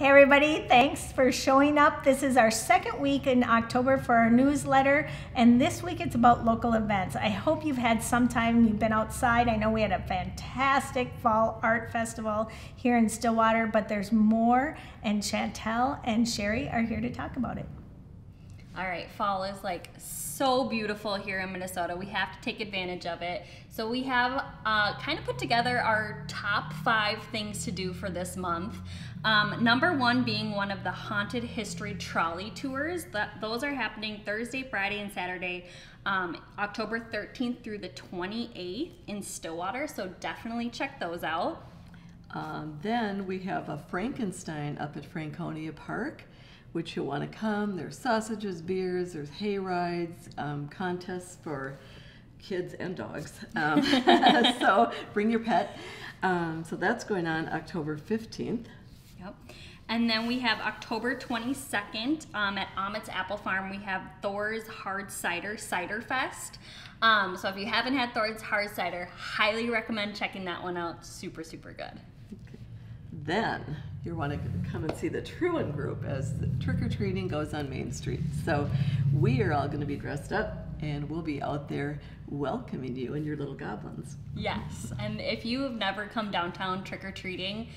Hey everybody, thanks for showing up. This is our second week in October for our newsletter, and this week it's about local events. I hope you've had some time, you've been outside. I know we had a fantastic fall art festival here in Stillwater, but there's more, and Chantel and Sherri are here to talk about it. All right, fall is like so beautiful here in Minnesota. We have to take advantage of it. So we have uh, kind of put together our top five things to do for this month. Um, number one being one of the haunted history trolley tours. That those are happening Thursday, Friday, and Saturday, um, October 13th through the 28th in Stillwater. So definitely check those out. Um, then we have a Franc 'n Stein up at Franconia Park which you'll want to come. There's sausages, beers, there's hay rides, um, contests for kids and dogs. Um, so bring your pet. Um, so that's going on October 15th. And then we have October 22nd um, at Aamodt's Apple Farm. We have Thor's Hard Cider Cider Fest. Um, so if you haven't had Thor's Hard Cider, highly recommend checking that one out. Super, super good. Then you want to come and see the Truen group as trick-or-treating goes on Main Street. So we are all going to be dressed up and we'll be out there welcoming you and your little goblins. Yes, and if you have never come downtown trick-or-treating,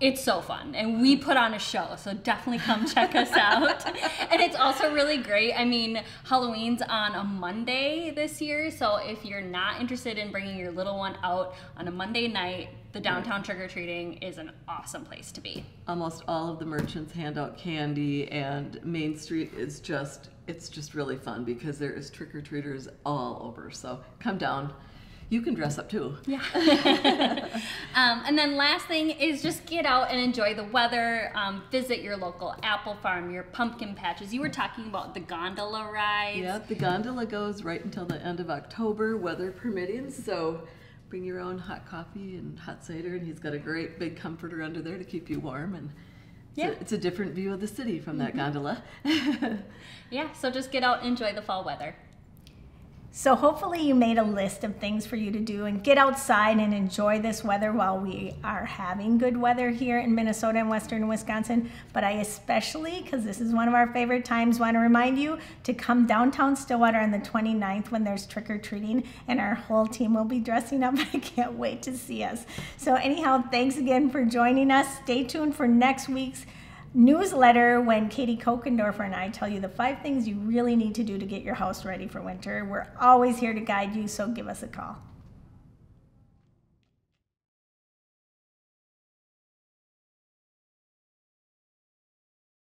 it's so fun and we put on a show so definitely come check us out. And it's also really great i mean halloween's on a monday this year so if you're not interested in bringing your little one out on a monday night the downtown trick-or-treating is an awesome place to be. Almost all of the merchants hand out candy and main street is just it's just really fun because there is trick-or-treaters all over so come down you can dress up too. Yeah. um, and then last thing is just get out and enjoy the weather. Um, visit your local apple farm, your pumpkin patches. You were talking about the gondola ride. Yeah, the gondola goes right until the end of October, weather permitting. So bring your own hot coffee and hot cider, and he's got a great big comforter under there to keep you warm and. Yeah. It's a, it's a different view of the city from that mm -hmm. gondola. yeah, so just get out and enjoy the fall weather. So hopefully you made a list of things for you to do and get outside and enjoy this weather while we are having good weather here in Minnesota and western Wisconsin. But I especially, because this is one of our favorite times, want to remind you to come downtown Stillwater on the 29th when there's trick-or-treating and our whole team will be dressing up. I can't wait to see us. So anyhow, thanks again for joining us. Stay tuned for next week's newsletter when Katie Kokendorfer and I tell you the five things you really need to do to get your house ready for winter. We're always here to guide you, so give us a call.